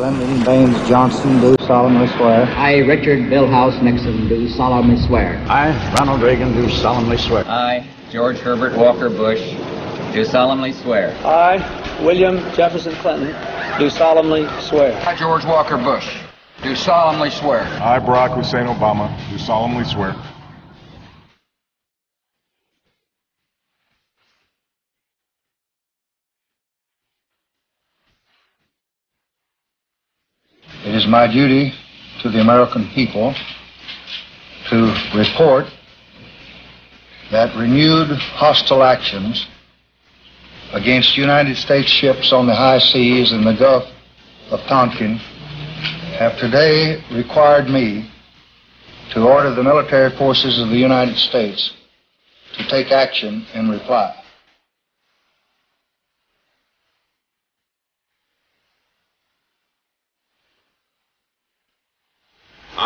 Lyndon Baines Johnson, do solemnly swear. I, Richard Milhous Nixon, do solemnly swear. I, Ronald Reagan, do solemnly swear. I, George Herbert Walker Bush, do solemnly swear. I, William Jefferson Clinton, do solemnly swear. I, George Walker Bush, do solemnly swear. I, Barack Hussein Obama, do solemnly swear. My duty to the American people to report that renewed hostile actions against United States ships on the high seas in the Gulf of Tonkin have today required me to order the military forces of the United States to take action in reply.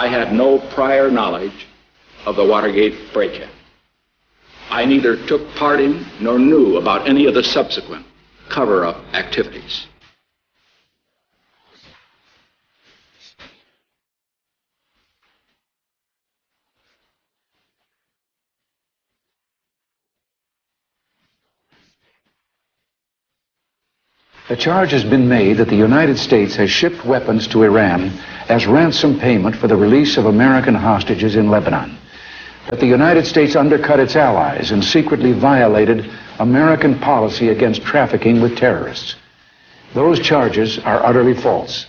I had no prior knowledge of the Watergate break-in. I neither took part in nor knew about any of the subsequent cover-up activities. The charge has been made that the United States has shipped weapons to Iran as ransom payment for the release of American hostages in Lebanon. That the United States undercut its allies and secretly violated American policy against trafficking with terrorists. Those charges are utterly false.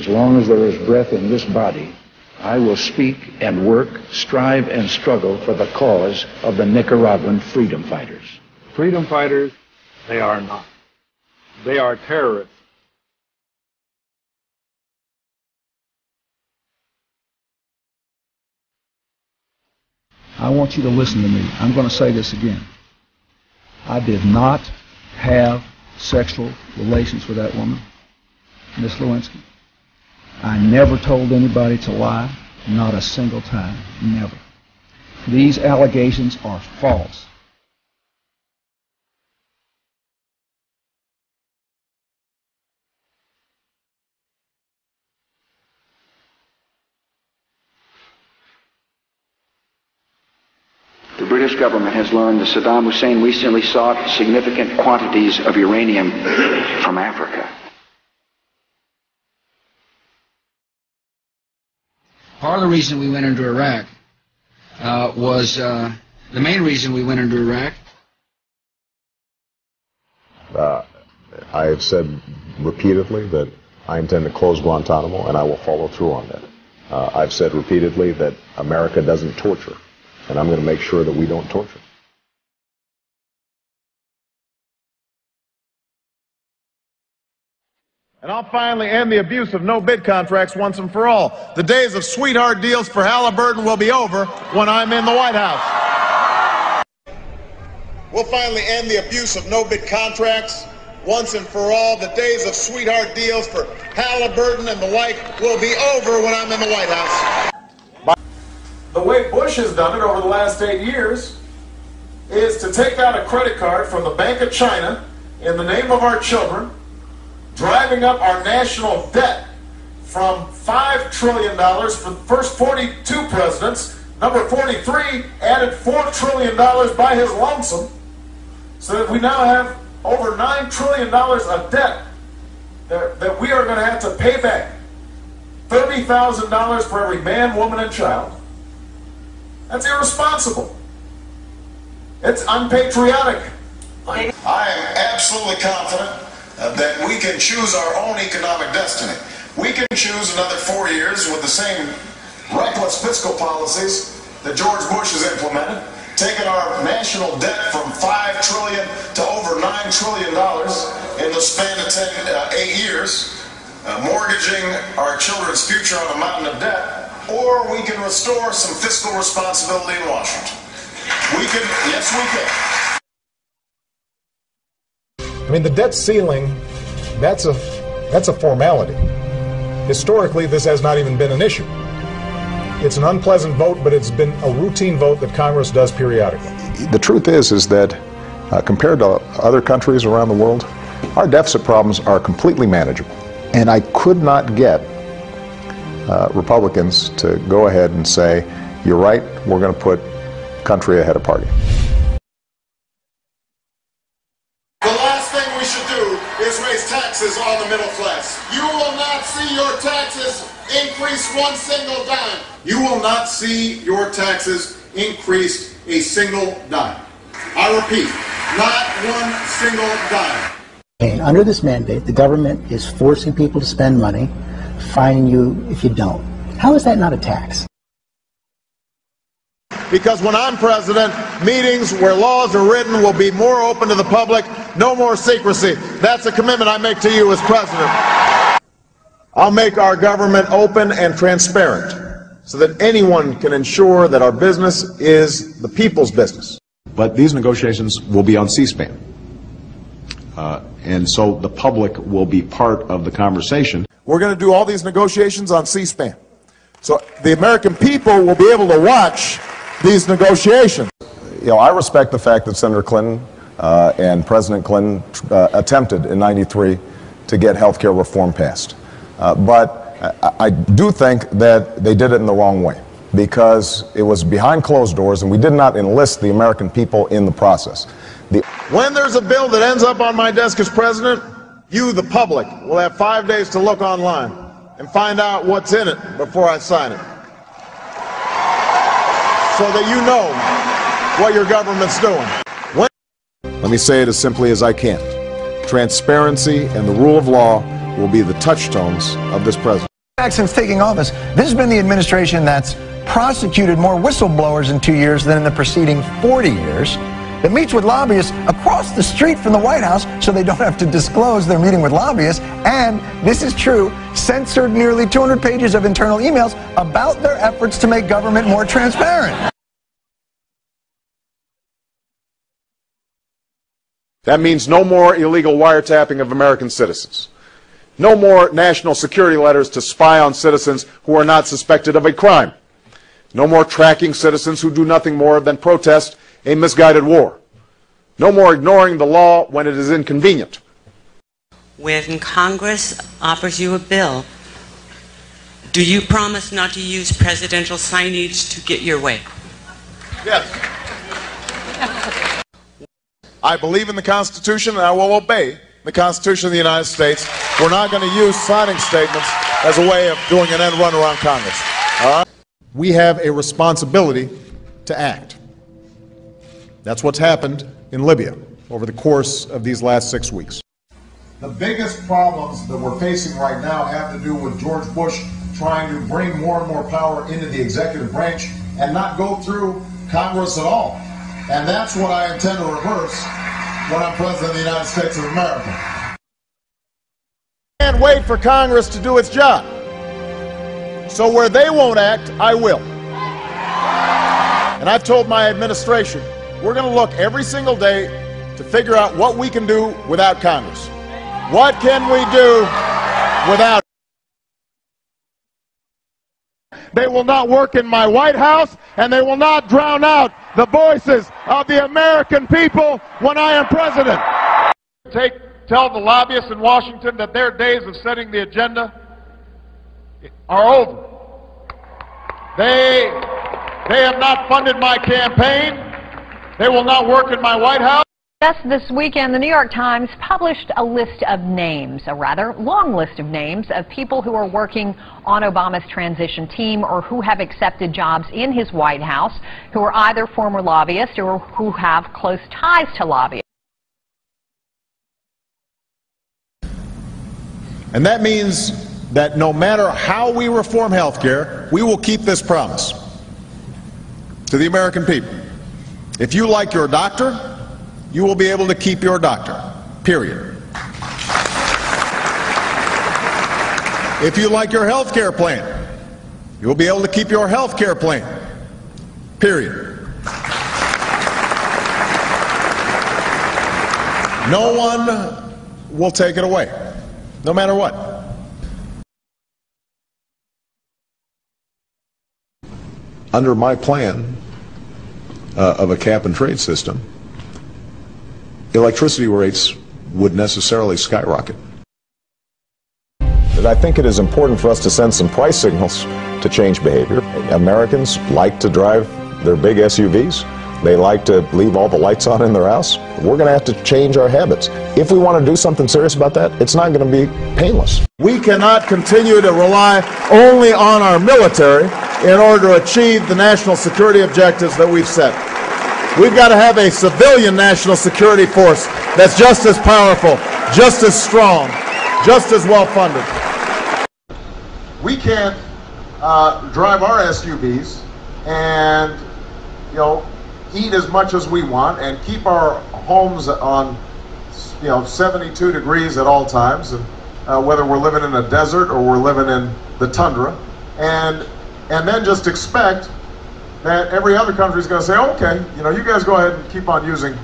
As long as there is breath in this body, I will speak and work, strive and struggle for the cause of the Nicaraguan freedom fighters. Freedom fighters, they are not. They are terrorists. I want you to listen to me. I'm going to say this again. I did not have sexual relations with that woman, Miss Lewinsky. I never told anybody to lie, not a single time, never. These allegations are false. The British government has learned that Saddam Hussein recently sought significant quantities of uranium from Africa. Part of the reason we went into Iraq uh, was uh, the main reason we went into Iraq. Uh, I have said repeatedly that I intend to close Guantanamo, and I will follow through on that. Uh, I've said repeatedly that America doesn't torture, and I'm going to make sure that we don't torture. And I'll finally end the abuse of no bid contracts once and for all. The days of sweetheart deals for Halliburton will be over when I'm in the White House. We'll finally end the abuse of no bid contracts once and for all. The days of sweetheart deals for Halliburton and the White will be over when I'm in the White House. The way Bush has done it over the last eight years is to take out a credit card from the Bank of China in the name of our children driving up our national debt from $5 trillion for the first 42 presidents. Number 43 added $4 trillion by his lonesome, so that we now have over $9 trillion of debt that, that we are going to have to pay back. $30,000 for every man, woman, and child. That's irresponsible. It's unpatriotic. I am absolutely confident uh, that we can choose our own economic destiny. We can choose another four years with the same reckless fiscal policies that George Bush has implemented, taking our national debt from five trillion to over nine trillion dollars in the span of ten, uh, eight years, uh, mortgaging our children's future on a mountain of debt, or we can restore some fiscal responsibility in Washington. We can, yes, we can. I mean, the debt ceiling, that's a, that's a formality. historically, this has not even been an issue. It's an unpleasant vote, but it's been a routine vote that Congress does periodically. The truth is, is that uh, compared to other countries around the world, our deficit problems are completely manageable. And I could not get uh, Republicans to go ahead and say, you're right, we're going to put country ahead of party. We should do is raise taxes on the middle class. You will not see your taxes increase one single dime. You will not see your taxes increase a single dime. I repeat, not one single dime. Under this mandate, the government is forcing people to spend money, fining you if you don't. How is that not a tax? Because when I'm president, meetings where laws are written will be more open to the public, no more secrecy. That's a commitment I make to you as president. I'll make our government open and transparent so that anyone can ensure that our business is the people's business. But these negotiations will be on C-SPAN. Uh, and so the public will be part of the conversation. We're going to do all these negotiations on C-SPAN. So the American people will be able to watch these negotiations. You know, I respect the fact that Senator Clinton uh, and President Clinton uh, attempted in 93 to get health care reform passed. Uh, but I, I do think that they did it in the wrong way because it was behind closed doors and we did not enlist the American people in the process. The when there's a bill that ends up on my desk as president, you, the public, will have five days to look online and find out what's in it before I sign it. So that you know what your government's doing. When Let me say it as simply as I can. Transparency and the rule of law will be the touchstones of this president. Since taking office, this has been the administration that's prosecuted more whistleblowers in two years than in the preceding 40 years, that meets with lobbyists across the street from the White House so they don't have to disclose their meeting with lobbyists, and, this is true, censored nearly 200 pages of internal emails about their efforts to make government more transparent. That means no more illegal wiretapping of American citizens. No more national security letters to spy on citizens who are not suspected of a crime. No more tracking citizens who do nothing more than protest a misguided war. No more ignoring the law when it is inconvenient. When Congress offers you a bill, do you promise not to use presidential signage to get your way? Yes. I believe in the Constitution and I will obey the Constitution of the United States. We're not going to use signing statements as a way of doing an end run around Congress. We have a responsibility to act. That's what's happened in Libya over the course of these last six weeks. The biggest problems that we're facing right now have to do with George Bush trying to bring more and more power into the executive branch and not go through Congress at all. And that's what I intend to reverse when I'm President of the United States of America. Can't wait for Congress to do its job. So where they won't act, I will. And I've told my administration, we're going to look every single day to figure out what we can do without Congress. What can we do without They will not work in my White House, and they will not drown out the voices of the American people when I am president. Take, tell the lobbyists in Washington that their days of setting the agenda are over. They, they have not funded my campaign. They will not work in my White House. Just this weekend, the New York Times published a list of names, a rather long list of names of people who are working on Obama's transition team or who have accepted jobs in his White House, who are either former lobbyists or who have close ties to lobbyists. And that means that no matter how we reform health care, we will keep this promise to the American people. If you like your doctor, you will be able to keep your doctor, period. If you like your health care plan, you will be able to keep your health care plan, period. No one will take it away, no matter what. Under my plan uh, of a cap and trade system, electricity rates would necessarily skyrocket. I think it is important for us to send some price signals to change behavior. Americans like to drive their big SUVs. They like to leave all the lights on in their house. We're going to have to change our habits. If we want to do something serious about that, it's not going to be painless. We cannot continue to rely only on our military in order to achieve the national security objectives that we've set. We've got to have a civilian national security force that's just as powerful, just as strong, just as well funded. We can't uh, drive our SUVs and, you know, eat as much as we want and keep our homes on, you know, 72 degrees at all times, and uh, whether we're living in a desert or we're living in the tundra, and and then just expect that every other country is going to say, okay, you know, you guys go ahead and keep on using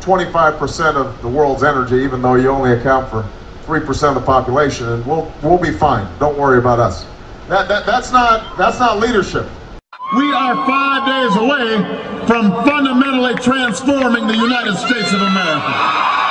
25% of the world's energy, even though you only account for 3% of the population, and we'll we'll be fine. Don't worry about us. That, that that's not that's not leadership. We are five days away from fundamentally transforming the United States of America.